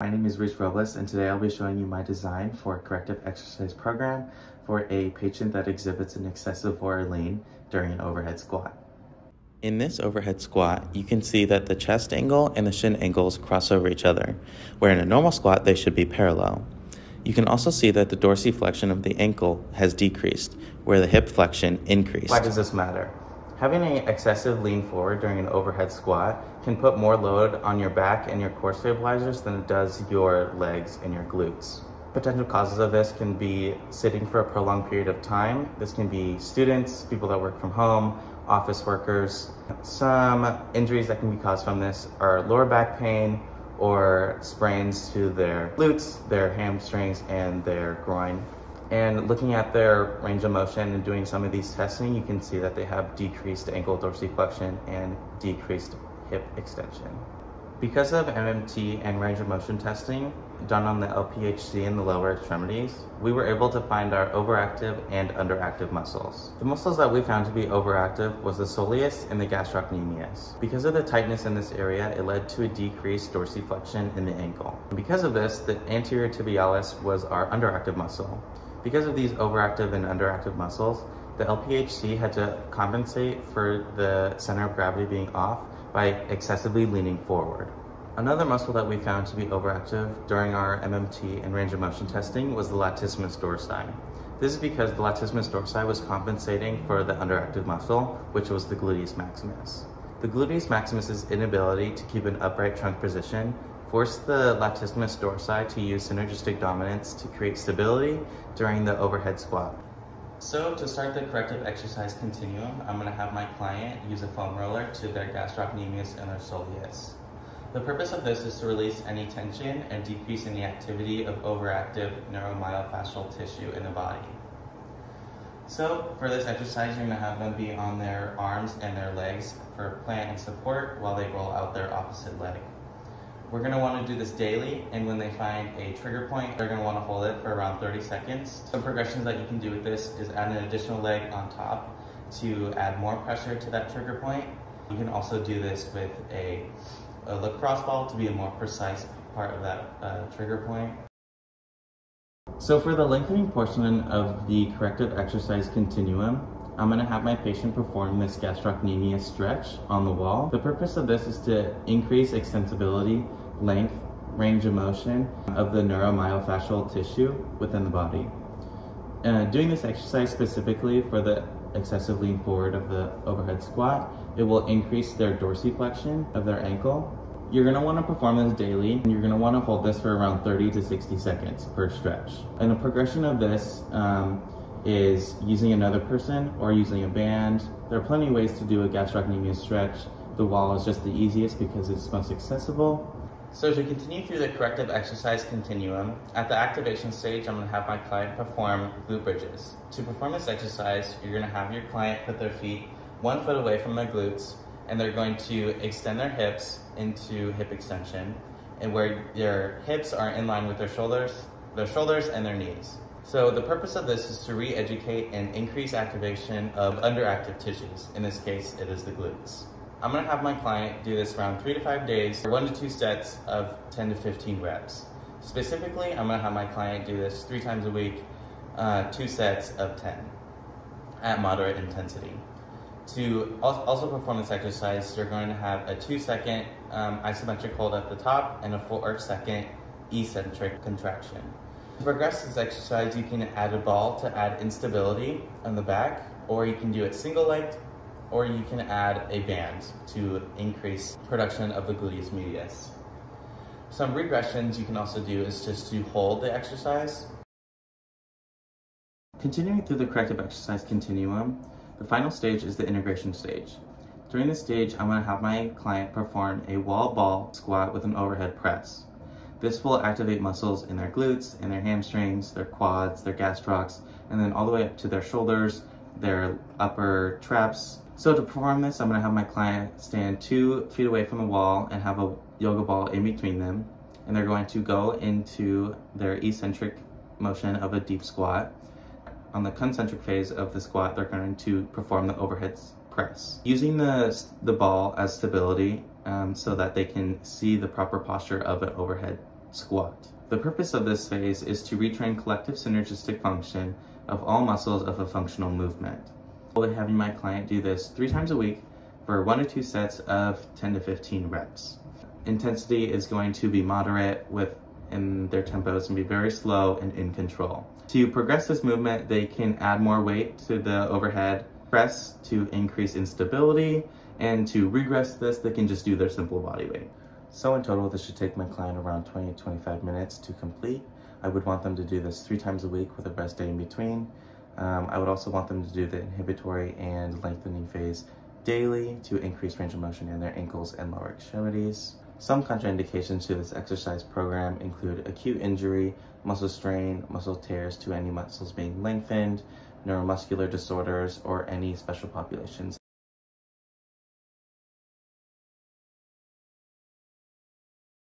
My name is Reece Robles and today I'll be showing you my design for a corrective exercise program for a patient that exhibits an excessive volar lean during an overhead squat. In this overhead squat, you can see that the chest angle and the shin angles cross over each other, where in a normal squat they should be parallel. You can also see that the dorsiflexion of the ankle has decreased, where the hip flexion increased. Why does this matter? Having an excessive lean forward during an overhead squat can put more load on your back and your core stabilizers than it does your legs and your glutes. Potential causes of this can be sitting for a prolonged period of time. This can be students, people that work from home, office workers. Some injuries that can be caused from this are lower back pain or sprains to their glutes, their hamstrings, and their groin. And looking at their range of motion and doing some of these testing, you can see that they have decreased ankle dorsiflexion and decreased hip extension. Because of MMT and range of motion testing done on the LPHC in the lower extremities, we were able to find our overactive and underactive muscles. The muscles that we found to be overactive was the soleus and the gastrocnemius. Because of the tightness in this area, it led to a decreased dorsiflexion in the ankle. And because of this, the anterior tibialis was our underactive muscle. Because of these overactive and underactive muscles, the LPHC had to compensate for the center of gravity being off by excessively leaning forward. Another muscle that we found to be overactive during our MMT and range of motion testing was the latissimus dorsi. This is because the latissimus dorsi was compensating for the underactive muscle, which was the gluteus maximus. The gluteus maximus's inability to keep an upright trunk position Force the latissimus dorsi to use synergistic dominance to create stability during the overhead squat. So to start the corrective exercise continuum, I'm gonna have my client use a foam roller to their gastrocnemius and their soleus. The purpose of this is to release any tension and decrease any activity of overactive neuromyofascial tissue in the body. So for this exercise, you're gonna have them be on their arms and their legs for plant and support while they roll out their opposite leg. We're gonna wanna do this daily, and when they find a trigger point, they're gonna wanna hold it for around 30 seconds. Some progressions that you can do with this is add an additional leg on top to add more pressure to that trigger point. You can also do this with a, a lacrosse ball to be a more precise part of that uh, trigger point. So for the lengthening portion of the corrective exercise continuum, I'm gonna have my patient perform this gastrocnemius stretch on the wall. The purpose of this is to increase extensibility, length, range of motion of the neuromyofascial tissue within the body. Uh, doing this exercise specifically for the excessive lean forward of the overhead squat, it will increase their dorsiflexion of their ankle. You're gonna wanna perform this daily, and you're gonna wanna hold this for around 30 to 60 seconds per stretch. And a progression of this, um, is using another person or using a band. There are plenty of ways to do a gastrocnemius stretch. The wall is just the easiest because it's most accessible. So to continue through the corrective exercise continuum, at the activation stage, I'm gonna have my client perform glute bridges. To perform this exercise, you're gonna have your client put their feet one foot away from their glutes, and they're going to extend their hips into hip extension, and where their hips are in line with their shoulders, their shoulders and their knees. So the purpose of this is to re-educate and increase activation of underactive tissues. In this case, it is the glutes. I'm gonna have my client do this around three to five days, one to two sets of 10 to 15 reps. Specifically, I'm gonna have my client do this three times a week, uh, two sets of 10 at moderate intensity. To also perform this exercise, you're going to have a two second um, isometric hold at the top and a full four second eccentric contraction. To progress this exercise, you can add a ball to add instability on the back, or you can do it single-legged, or you can add a band to increase production of the gluteus medius. Some regressions you can also do is just to hold the exercise. Continuing through the corrective exercise continuum, the final stage is the integration stage. During this stage, I'm going to have my client perform a wall ball squat with an overhead press. This will activate muscles in their glutes, in their hamstrings, their quads, their gastrocs, and then all the way up to their shoulders, their upper traps. So to perform this, I'm gonna have my client stand two feet away from the wall and have a yoga ball in between them. And they're going to go into their eccentric motion of a deep squat. On the concentric phase of the squat, they're going to perform the overhead press. Using the, the ball as stability um, so that they can see the proper posture of an overhead squat. The purpose of this phase is to retrain collective synergistic function of all muscles of a functional movement. I'll be having my client do this three times a week for one or two sets of 10 to 15 reps. Intensity is going to be moderate with in their tempos and be very slow and in control. To progress this movement, they can add more weight to the overhead press to increase instability, and to regress this, they can just do their simple body weight. So in total, this should take my client around 20 to 25 minutes to complete. I would want them to do this three times a week with a rest day in between. Um, I would also want them to do the inhibitory and lengthening phase daily to increase range of motion in their ankles and lower extremities. Some contraindications to this exercise program include acute injury, muscle strain, muscle tears to any muscles being lengthened, neuromuscular disorders, or any special populations.